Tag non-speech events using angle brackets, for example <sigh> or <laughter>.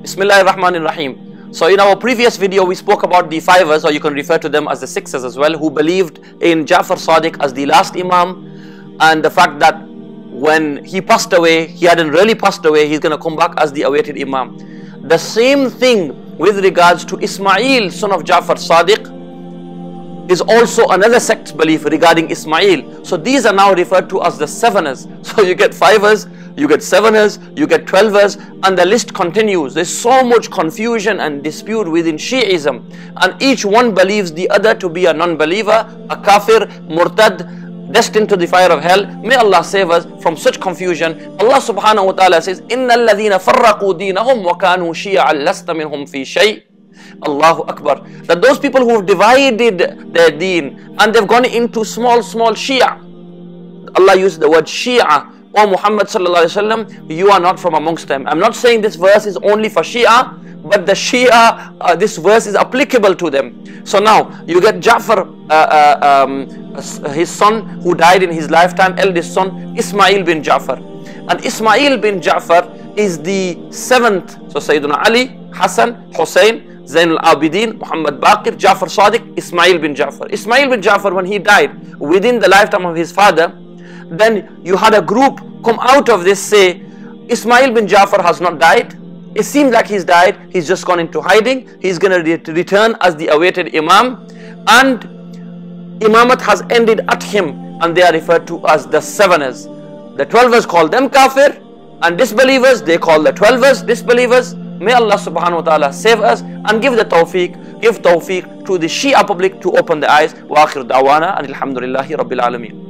Bismillah ar-Rahman ar-Rahim. So in our previous video we spoke about the fivers or you can refer to them as the sixes as well who believed in Ja'far Sadiq as the last Imam and the fact that when he passed away, he hadn't really passed away, he's going to come back as the awaited Imam. The same thing with regards to Ismail, son of Ja'far Sadiq, is also another sect belief regarding Ismail. So these are now referred to as the seveners. <laughs> So you get fivers, you get seveners, you get twelvers, and the list continues. There's so much confusion and dispute within Shi'ism, and each one believes the other to be a non-believer, a kafir, murtad, destined to the fire of hell. May Allah save us from such confusion. Allah subhanahu wa ta'ala says, إِنَّ الَّذِينَ فَرَّقُوا دِينَهُمْ وَكَانُوا شِيَعًا لَسْتَ مِنْهُمْ فِي شَيْءٍ Allahu Akbar. That those people who have divided their deen and they've gone into small, small Shia. Allah used the word Shia. O Muhammad sallallahu alaihi wasallam, you are not from amongst them. I'm not saying this verse is only for Shia, but the Shia, uh, this verse is applicable to them. So now you get Ja'far, uh, uh, um, his son who died in his lifetime, eldest son, Ismail bin Ja'far. And Ismail bin Ja'far is the seventh. So Sayyidina Ali, Hassan, Hussein, Zain al-Abidin, Muhammad Baqir, Ja'far Sadiq, Ismail bin Ja'far. Ismail bin Ja'far, when he died within the lifetime of his father, then you had a group come out of this say, Ismail bin Ja'far has not died. It seems like he's died. He's just gone into hiding. He's going to return as the awaited Imam. And Imamat has ended at him. And they are referred to as the seveners. The twelvers call them kafir. And disbelievers, they call the twelvers disbelievers. May Allah subhanahu wa ta'ala save us and give the tawfiq, give tawfiq to the Shia public to open the eyes. Wa akhir da'wana and alhamdulillahi rabbil alameen.